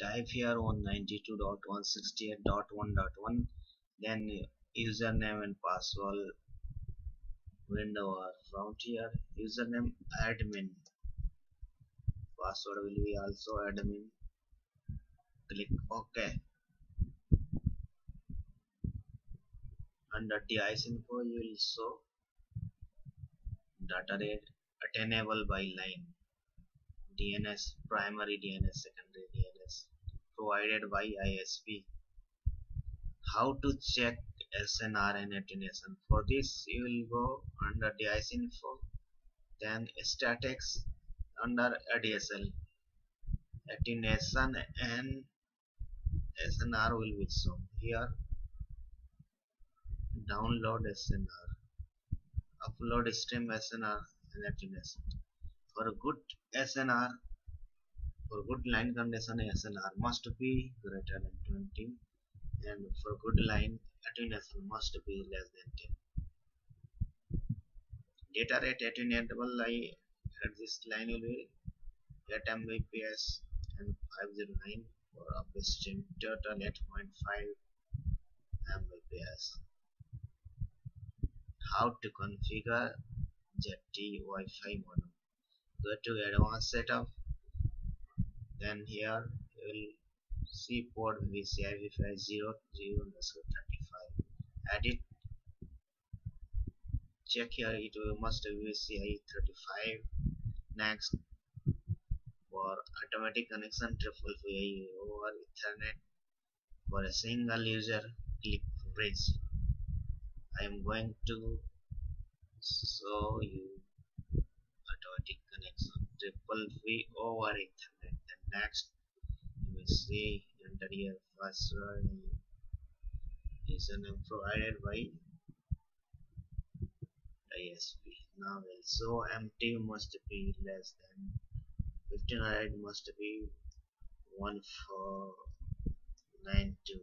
type here 192.168.1.1 then username and password window found here. Username admin. Password will be also admin. Click ok. Under device info you will show data rate attainable by line. DNS primary DNS secondary DNS provided by ISP how to check SNR and attenuation? For this you will go under device info then statics under ADSL attenuation and SNR will be shown here. Download SNR upload stream SNR and attenuation. For a good SNR for good line condition SNR must be greater than 20 and for good line attenuation must be less than 10 data rate attenuable at this line will be 8 Mbps and 509 for upstream total 8.5 Mbps. How to configure ZTE Wi-Fi modem? Go to advanced setup then here you will see port VCI Wi-Fi 0 0 35 add it. Check here it must be VCI 35 next for automatic connection triple VI over Ethernet. For a single user click bridge. I am going to show you automatic connection triple V over Ethernet next. You will see enter here password username provided by ISP now also empty must be less than 1500 must be 1492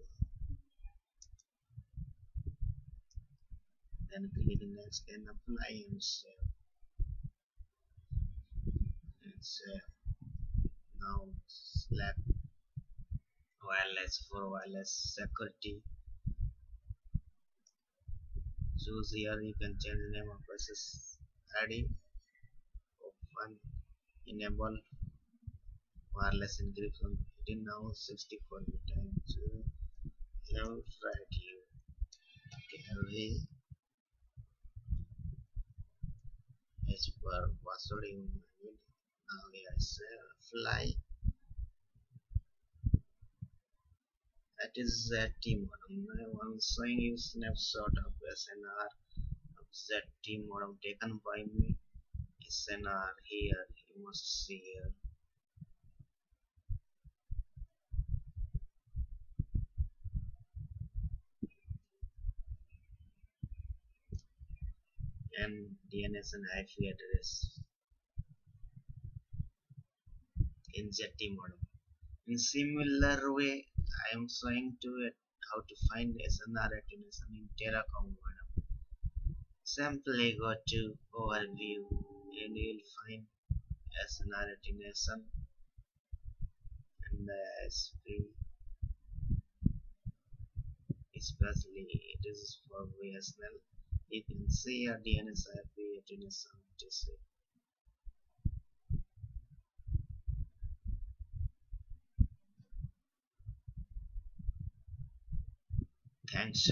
then click next and apply and save and save now select wireless for wireless security. Choose here you can change the name of process ID open enable wireless encryption it is now 64 bit times. Now right here. Carry as per password now yes fly. That is ZTE modem. I'm showing you snapshot of SNR of ZTE modem taken by me. SNR here you must see here. And DNS and IP address in ZTE modem in similar way I am showing to it how to find SNR attenuation in Teracom modem. Simply go to overview and you will find SNR attenuation and the SP especially it is for BSNL you can see a DNS IP attenuation TC. Thanks.